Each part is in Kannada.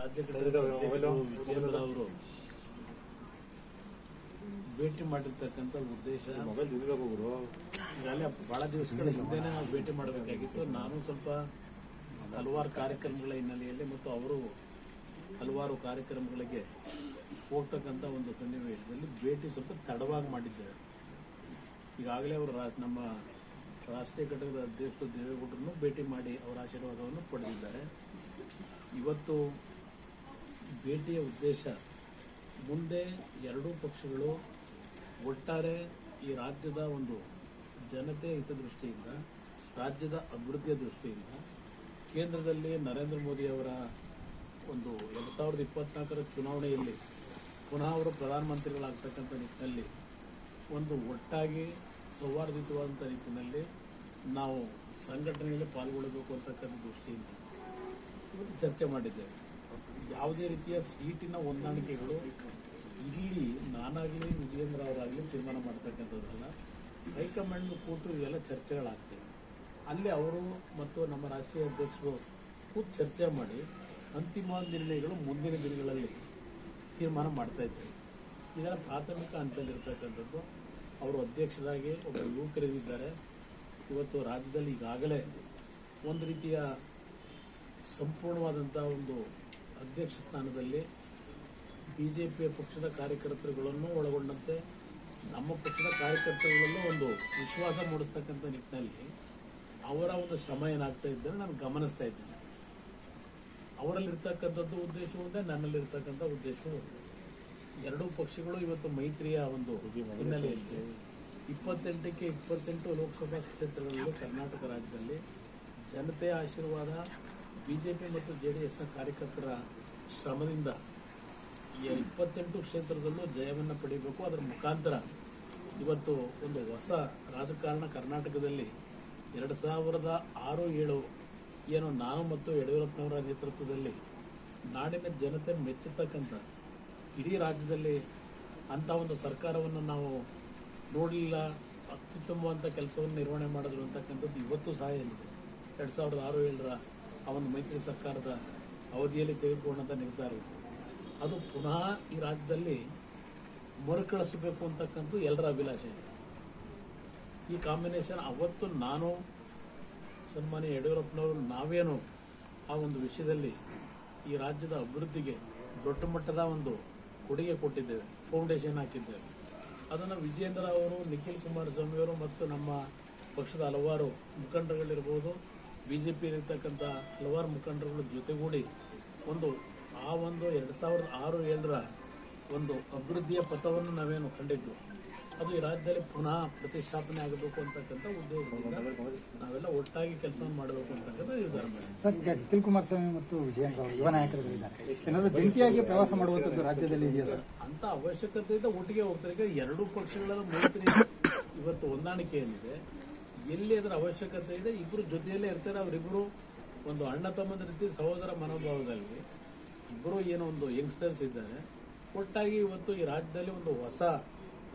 ರಾಜ್ಯ ಅವರು ಭೇಟಿ ಮಾಡಿರ್ತಕ್ಕಂಥ ಉದ್ದೇಶ ಈಗಾಗಲೇ ಬಹಳ ದಿವಸಗಳ ಹಿಂದೆನೇ ನಾವು ಭೇಟಿ ಮಾಡಬೇಕಾಗಿತ್ತು. ನಾನು ಸ್ವಲ್ಪ ಹಲವಾರು ಕಾರ್ಯಕ್ರಮಗಳ ಹಿನ್ನೆಲೆಯಲ್ಲಿ ಮತ್ತು ಅವರು ಹಲವಾರು ಕಾರ್ಯಕ್ರಮಗಳಿಗೆ ಹೋಗ್ತಕ್ಕಂಥ ಒಂದು ಸನ್ನಿವೇಶದಲ್ಲಿ ಭೇಟಿ ಸ್ವಲ್ಪ ತಡವಾಗಿ ಮಾಡಿದ್ದೇವೆ. ಈಗಾಗಲೇ ಅವರು ರಾಸ್ ನಮ್ಮ ರಾಷ್ಟ್ರೀಯ ಘಟಕದ ಅಧ್ಯಕ್ಷರು ದೇವೇಗೌಡರನ್ನು ಭೇಟಿ ಮಾಡಿ ಅವರ ಆಶೀರ್ವಾದವನ್ನು ಪಡೆದಿದ್ದಾರೆ. ಇವತ್ತು ಭೇಟಿಯ ಉದ್ದೇಶ, ಮುಂದೆ ಎರಡೂ ಪಕ್ಷಗಳು ಒಟ್ಟಾರೆ ಈ ರಾಜ್ಯದ ಒಂದು ಜನತೆ ಹಿತದೃಷ್ಟಿಯಿಂದ, ರಾಜ್ಯದ ಅಭಿವೃದ್ಧಿಯ ದೃಷ್ಟಿಯಿಂದ, ಕೇಂದ್ರದಲ್ಲಿ ನರೇಂದ್ರ ಮೋದಿಯವರ ಒಂದು ಎರಡು ಸಾವಿರದ ಇಪ್ಪತ್ನಾಲ್ಕರ ಚುನಾವಣೆಯಲ್ಲಿ ಪುನಃ ಅವರು ಪ್ರಧಾನಮಂತ್ರಿಗಳಾಗ್ತಕ್ಕಂಥ ನಿಟ್ಟಿನಲ್ಲಿ ಒಂದು ಒಟ್ಟಾಗಿ ಸೌಹಾರ್ದಿತವಾದಂಥ ನಿಟ್ಟಿನಲ್ಲಿ ನಾವು ಸಂಘಟನೆಯಲ್ಲಿ ಪಾಲ್ಗೊಳ್ಳಬೇಕು ಅಂತಕ್ಕಂಥ ದೃಷ್ಟಿಯಿಂದ ಚರ್ಚೆ ಮಾಡಿದ್ದೇವೆ. ಯಾವುದೇ ರೀತಿಯ ಸೀಟಿನ ಹೊಂದಾಣಿಕೆಗಳು ಇಲ್ಲಿ ನಾನಾಗಲಿ ವಿಜಯೇಂದ್ರ ಅವರಾಗಲಿ ತೀರ್ಮಾನ ಮಾಡ್ತಕ್ಕಂಥದ್ದನ್ನು ಹೈಕಮಾಂಡ್ ಕೂತು ಇವೆಲ್ಲ ಚರ್ಚೆಗಳಾಗ್ತವೆ. ಅಲ್ಲಿ ಅವರು ಮತ್ತು ನಮ್ಮ ರಾಷ್ಟ್ರೀಯ ಅಧ್ಯಕ್ಷರು ಕೂತು ಚರ್ಚೆ ಮಾಡಿ ಅಂತಿಮ ನಿರ್ಣಯಗಳು ಮುಂದಿನ ದಿನಗಳಲ್ಲಿ ತೀರ್ಮಾನ ಮಾಡ್ತಾ ಇದ್ದೇವೆ ಇದರ ಪ್ರಾಥಮಿಕ ಹಂತದಲ್ಲಿರ್ತಕ್ಕಂಥದ್ದು ಅವರು ಅಧ್ಯಕ್ಷರಾಗಿ ಒಬ್ಬ ಯುವಕರಿದ್ದಾರೆ. ಇವತ್ತು ರಾಜ್ಯದಲ್ಲಿ ಈಗಾಗಲೇ ಒಂದು ರೀತಿಯ ಸಂಪೂರ್ಣವಾದಂಥ ಒಂದು ಅಧ್ಯಕ್ಷ ಸ್ಥಾನದಲ್ಲಿ ಬಿ ಜೆ ಪಿಯ ಪಕ್ಷದ ಕಾರ್ಯಕರ್ತರುಗಳನ್ನು ಒಳಗೊಂಡಂತೆ ನಮ್ಮ ಪಕ್ಷದ ಕಾರ್ಯಕರ್ತರುಗಳಲ್ಲೂ ಒಂದು ವಿಶ್ವಾಸ ಮೂಡಿಸ್ತಕ್ಕಂಥ ನಿಟ್ಟಿನಲ್ಲಿ ಅವರ ಒಂದು ಶ್ರಮ ಏನಾಗ್ತಾ ಇದ್ದರೆ ನಾನು ಗಮನಿಸ್ತಾ ಇದ್ದೇನೆ. ಅವರಲ್ಲಿರ್ತಕ್ಕಂಥದ್ದು ಉದ್ದೇಶ ಒಂದೇ ನನ್ನಲ್ಲಿರ್ತಕ್ಕಂಥ ಉದ್ದೇಶವೂ ಎರಡೂ ಪಕ್ಷಗಳು ಇವತ್ತು ಮೈತ್ರಿಯ ಒಂದು ಹಿನ್ನೆಲೆಯಲ್ಲಿ ಇಪ್ಪತ್ತೆಂಟಕ್ಕೆ ಇಪ್ಪತ್ತೆಂಟು ಲೋಕಸಭಾ ಕ್ಷೇತ್ರಗಳಲ್ಲಿ ಕರ್ನಾಟಕ ರಾಜ್ಯದಲ್ಲಿ ಜನತೆಯ ಆಶೀರ್ವಾದ ಬಿಜೆಪಿ ಮತ್ತು ಜೆ ಡಿ ಎಸ್ನ ಕಾರ್ಯಕರ್ತರ ಶ್ರಮದಿಂದ ಇಪ್ಪತ್ತೆಂಟು ಕ್ಷೇತ್ರದಲ್ಲೂ ಜಯವನ್ನು ಪಡೆಯಬೇಕು ಅದರ ಮುಖಾಂತರ ಇವತ್ತು ಒಂದು ಹೊಸ ರಾಜಕಾರಣ ಕರ್ನಾಟಕದಲ್ಲಿ ಎರಡು ಸಾವಿರದ ಆರು ಏಳು ಏನು ನಾನು ಮತ್ತು ಯಡಿಯೂರಪ್ಪನವರ ನೇತೃತ್ವದಲ್ಲಿ ನಾಡಿನ ಜನತೆ ಮೆಚ್ಚತಕ್ಕಂಥ ಇಡೀ ರಾಜ್ಯದಲ್ಲಿ ಅಂಥ ಒಂದು ಸರ್ಕಾರವನ್ನು ನಾವು ನೋಡಲಿಲ್ಲ. ಅತ್ಯುತ್ತಮವಂಥ ಕೆಲಸವನ್ನು ನಿರ್ವಹಣೆ ಮಾಡಿದ್ರು ಅಂತಕ್ಕಂಥದ್ದು ಇವತ್ತು ಸಹ ಏನಿದೆ. ಎರಡು ಸಾವಿರದ ಆರು ಏಳರ ಆ ಮೈತ್ರಿ ಸರ್ಕಾರದ ಅವಧಿಯಲ್ಲಿ ತೆಗೆದುಕೊಂಡಂಥ ನಿರ್ಧಾರಗಳು ಅದು ಪುನಃ ಈ ರಾಜ್ಯದಲ್ಲಿ ಮರುಕಳಿಸಬೇಕು ಅಂತಕ್ಕಂಥ ಎಲ್ಲರ ಅಭಿಲಾಷೆ ಇದೆ. ಈ ಕಾಂಬಿನೇಷನ್ ಅವತ್ತು ನಾನು ಸನ್ಮಾನ್ಯ ಯಡಿಯೂರಪ್ಪನವರು ನಾವೇನು ಆ ಒಂದು ವಿಷಯದಲ್ಲಿ ಈ ರಾಜ್ಯದ ಅಭಿವೃದ್ಧಿಗೆ ದೊಡ್ಡ ಮಟ್ಟದ ಒಂದು ಕೊಡುಗೆ ಕೊಟ್ಟಿದ್ದೇವೆ ಫೌಂಡೇಶನ್ ಹಾಕಿದ್ದೇವೆ. ಅದನ್ನು ವಿಜೇಂದ್ರ ಅವರು, ನಿಖಿಲ್ ಕುಮಾರಸ್ವಾಮಿಯವರು ಮತ್ತು ನಮ್ಮ ಪಕ್ಷದ ಹಲವಾರು ಮುಖಂಡರುಗಳಿರ್ಬೋದು ಬಿ ಜೆ ಪಿಯಲ್ಲಿರ್ತಕ್ಕಂಥ ಹಲವಾರು ಮುಖಂಡರುಗಳ ಜೊತೆಗೂಡಿ ಒಂದು ಆ ಒಂದು ಎರಡು ಸಾವಿರದ ಆರು ಏಳರ ಒಂದು ಅಭಿವೃದ್ಧಿಯ ಪಥವನ್ನು ನಾವೇನು ಕಂಡಿದ್ದು. ಅದು ಈ ರಾಜ್ಯದಲ್ಲಿ ಪುನಃ ಪ್ರತಿಷ್ಠಾಪನೆ ಆಗಬೇಕು ಅಂತಕ್ಕಂಥ ಉದ್ಯೋಗ ನಾವೆಲ್ಲ ಒಟ್ಟಾಗಿ ಕೆಲಸವನ್ನು ಮಾಡಬೇಕು ಅಂತಕ್ಕಂಥ ನಿರ್ಧಾರ ಮಾಡಿದ್ವಿ ಕುಮಾರಸ್ವಾಮಿ ಮತ್ತು ಯುವ ನಾಯಕರು ಜಂಟಿಯಾಗಿ ಪ್ರವಾಸ ಮಾಡುವಂಥದ್ದು ರಾಜ್ಯದಲ್ಲಿ ಇದೆಯಾ ಸರ್? ಅಂತ ಅವಶ್ಯಕತೆ ಇದೆ ಒಟ್ಟಿಗೆ ಹೋಗ್ತಾರೆ. ಈಗ ಎರಡೂ ಪಕ್ಷಗಳ ಮೈತ್ರಿ ಇವತ್ತು ಹೊಂದಾಣಿಕೆ ಏನಿದೆ ಎಲ್ಲಿ ಅದರ ಅವಶ್ಯಕತೆ ಇದೆ ಇಬ್ಬರು ಜೊತೆಯಲ್ಲೇ ಇರ್ತಾರೆ ಅವರಿಬ್ಬರು ಒಂದು ಅಣ್ಣ ತಮ್ಮದ ರೀತಿ ಸಹೋದರ ಮನೋಭಾವದಲ್ಲಿ ಇಬ್ಬರು ಏನೋ ಒಂದು ಯಂಗ್ಸ್ಟರ್ಸ್ ಇದ್ದಾರೆ. ಒಟ್ಟಾಗಿ ಇವತ್ತು ಈ ರಾಜ್ಯದಲ್ಲಿ ಒಂದು ಹೊಸ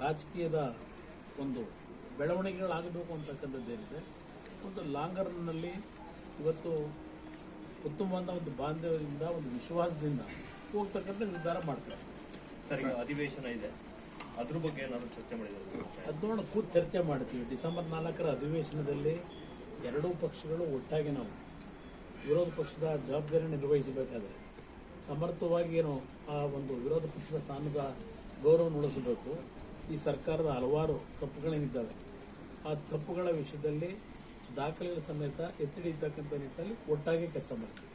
ರಾಜಕೀಯದ ಒಂದು ಬೆಳವಣಿಗೆಗಳಾಗಬೇಕು ಅಂತಕ್ಕಂಥದ್ದೇನಿದೆ ಒಂದು ಲಾಂಗರ್ನಲ್ಲಿ ಇವತ್ತು ಉತ್ತಮವಾದ ಒಂದು ಬಾಂಧವ್ಯದಿಂದ, ಒಂದು ವಿಶ್ವಾಸದಿಂದ ಹೋಗ್ತಕ್ಕಂಥ ನಿರ್ಧಾರ ಮಾಡ್ತಾರೆ. ಸರಿ ಅಧಿವೇಶನ ಇದೆ. ಅದ್ರ ಬಗ್ಗೆ ಏನಾದರೂ ಚರ್ಚೆ ಮಾಡಿದ್ರು ಅದು ಕೂತು ಚರ್ಚೆ ಮಾಡ್ತೀವಿ. ಡಿಸೆಂಬರ್ ನಾಲ್ಕರ ಅಧಿವೇಶನದಲ್ಲಿ ಎರಡೂ ಪಕ್ಷಗಳು ಒಟ್ಟಾಗಿ ನಾವು ವಿರೋಧ ಪಕ್ಷದ ಜವಾಬ್ದಾರಿ ನಿರ್ವಹಿಸಬೇಕಾದ್ರೆ ಸಮರ್ಥವಾಗಿ ಏನು ಆ ಒಂದು ವಿರೋಧ ಪಕ್ಷದ ಸ್ಥಾನದ ಗೌರವ ಉಳಿಸಬೇಕು ಈ ಸರ್ಕಾರದ ಹಲವಾರು ತಪ್ಪುಗಳೇನಿದ್ದಾವೆ. ಆ ತಪ್ಪುಗಳ ವಿಷಯದಲ್ಲಿ ದಾಖಲೆಗಳ ಸಮೇತ ಎತ್ತಿ ಹಿಡಿತಕ್ಕಂಥ ನಿಟ್ಟಿನಲ್ಲಿ ಒಟ್ಟಾಗಿ ಕೆಲಸ ಮಾಡ್ತೀವಿ.